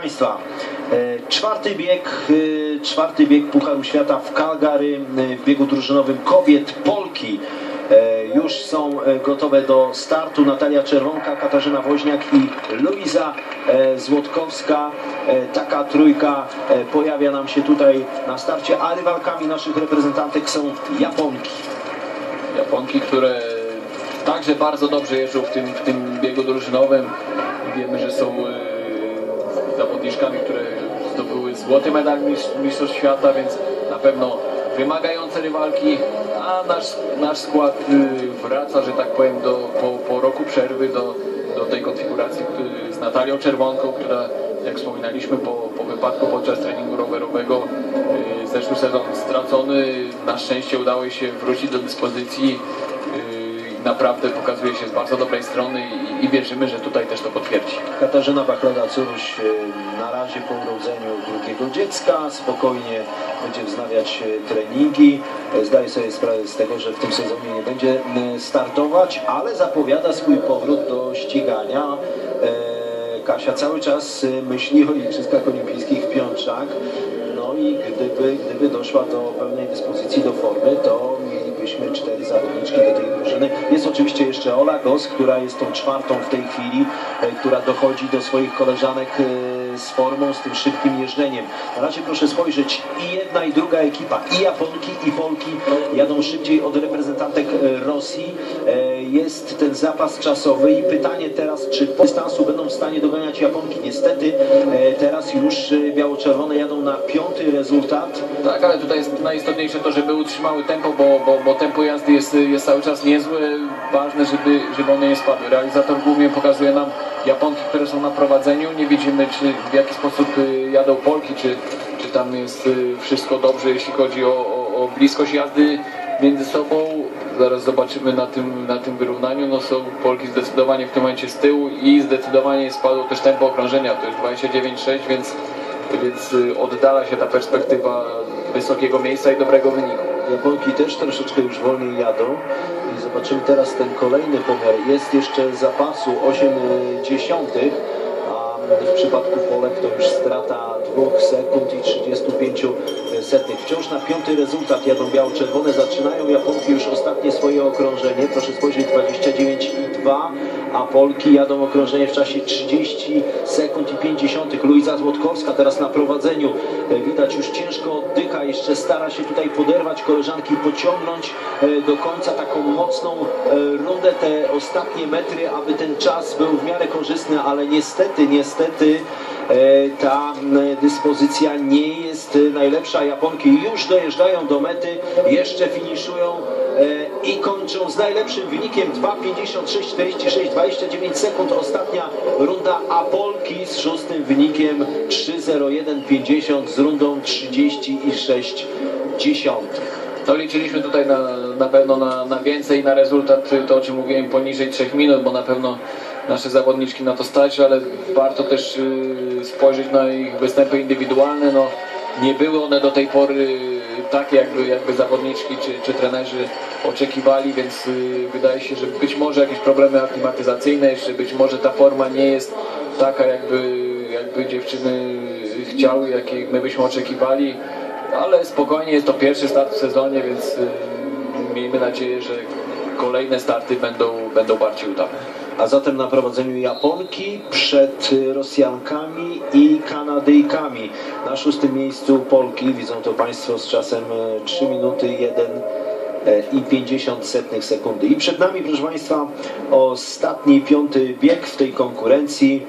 Państwa, e, czwarty bieg, e, czwarty bieg Pucharu Świata w Calgary e, w biegu drużynowym kobiet Polki. Już są gotowe do startu Natalia Czerwonka, Katarzyna Woźniak i Luiza Złotkowska. Taka trójka pojawia nam się tutaj na starcie, a rywalkami naszych reprezentantek są Japonki. Japonki, które także bardzo dobrze jeżdżą w tym, w tym biegu drużynowym. Wiemy, że są zawodniczkami, które zdobyły złoty medal mistrz- Mistrzostw Świata, więc na pewno wymagające rywalki, a nasz, nasz skład e, wraca, że tak powiem, do, po, po roku przerwy do, do tej konfiguracji który- z Natalią Czerwonką, która jak wspominaliśmy po, po wypadku podczas treningu rowerowego e, zeszły sezon stracony, na szczęście udało jej się wrócić do dyspozycji naprawdę pokazuje się z bardzo dobrej strony i, i wierzymy, że tutaj też to potwierdzi. Katarzyna Bachlada-Curuś e, na razie po urodzeniu drugiego dziecka spokojnie będzie wznawiać e, treningi. E, Zdaje sobie sprawę z tego, że w tym sezonie nie będzie m, startować, ale zapowiada swój powrót do ścigania. Kasia cały czas e, myśli o Igrzyskach Olimpijskich w Pjongczak. No i gdyby, gdyby doszła do pełnej dyspozycji, do formy, to mielibyśmy cztery zawodniczki do tej drużyny. Jest oczywiście jeszcze Ola Gos, która jest tą czwartą w tej chwili, e, która dochodzi do swoich koleżanek e, z formą, z tym szybkim jeżdżeniem. Na razie proszę spojrzeć, i jedna i druga ekipa, i Japonki, i Polki jadą szybciej od reprezentantek e, Rosji. E, Jest ten zapas czasowy i pytanie teraz, czy po dystansu będą w stanie doganiać Japonki. Niestety e, teraz już biało-czerwone jadą na piąty rezultat. Tak, ale tutaj jest najistotniejsze to, żeby utrzymały tempo, bo, bo, bo tempo jazdy jest, jest cały czas niezłe. Ważne, żeby, żeby one nie spadły. Realizator głównie pokazuje nam Japonki, które są na prowadzeniu. Nie widzimy, czy w jaki sposób jadą Polki, czy, czy tam jest wszystko dobrze, jeśli chodzi o, o, bliskość jazdy między sobą. Zaraz zobaczymy na tym, na tym wyrównaniu. No są Polki zdecydowanie w tym momencie z tyłu i zdecydowanie spadło też tempo okrążenia. To jest 29,6, więc, więc y, oddala się ta perspektywa wysokiego miejsca i dobrego wyniku. Japonki też troszeczkę już wolniej jadą i zobaczymy teraz ten kolejny pomiar. Jest jeszcze zapasu 8 dziesiątych, w przypadku Polek to już strata 2 sekund i 35 setnych. Wciąż na piąty rezultat jadą biało-czerwone. Zaczynają Japonki już ostatnie swoje okrążenie. Proszę spojrzeć 29,2, a Polki jadą okrążenie w czasie 30 sekund i 50. Luiza Złotkowska teraz na prowadzeniu. E, Widać już ciężko oddycha, jeszcze stara się tutaj poderwać koleżanki, pociągnąć e, do końca taką mocną e, rundę, te ostatnie metry, aby ten czas był w miarę korzystny, ale niestety, niestety ta m, dyspozycja nie jest e, najlepsza. Japonki już dojeżdżają do mety, jeszcze finiszują e, i kończą z najlepszym wynikiem 2.56, 46, 29 sekund. Ostatnia runda, a Polki z szóstym wynikiem 3.01, 50 z rundą 36 dziesiątych. No liczyliśmy tutaj na, na pewno na, na więcej, na rezultat, to o czym mówiłem, poniżej 3 minut, bo na pewno nasze zawodniczki na to stać, ale warto też y, spojrzeć na ich występy indywidualne. No, nie były one do tej pory takie, jakby, jakby zawodniczki czy, czy trenerzy oczekiwali, więc y, wydaje się, że być może jakieś problemy aklimatyzacyjne, jeszcze być może ta forma nie jest taka, jakby, jakby dziewczyny chciały, jakiej my byśmy oczekiwali ale spokojnie jest to pierwszy start w sezonie, więc y, miejmy nadzieję, że kolejne starty będą, będą bardziej udane. A zatem na prowadzeniu Japonki przed Rosjankami i Kanadyjkami. Na szóstym miejscu Polki, widzą to Państwo z czasem e, 3 minuty 1 e, i 50 setnych sekundy. I przed nami, proszę Państwa, ostatni, piąty bieg w tej konkurencji.